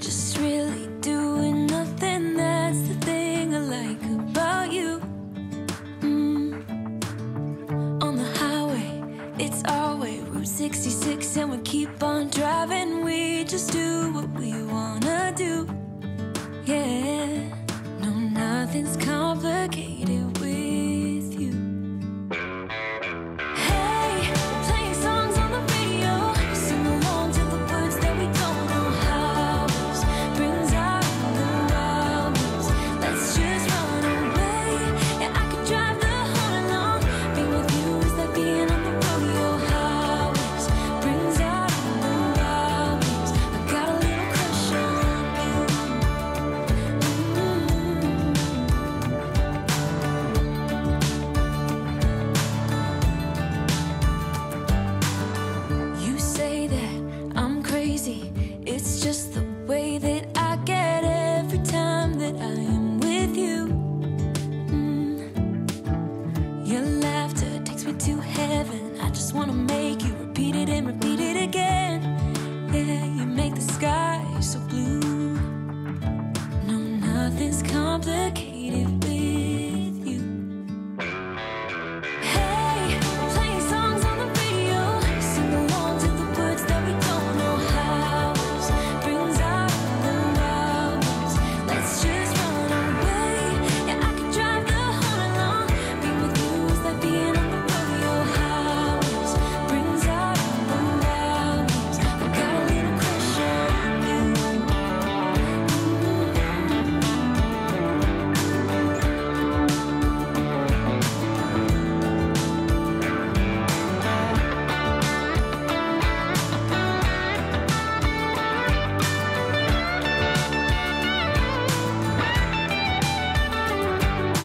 just really doing nothing. That's the thing I like about you. Mm. On the highway, it's our way, Route 66, and we keep on driving. We just do what we wanna do. Yeah, no, nothing's. heaven. I just wanna make you repeat it and repeat it again. Yeah, you make the sky so blue. No, nothing's complicated.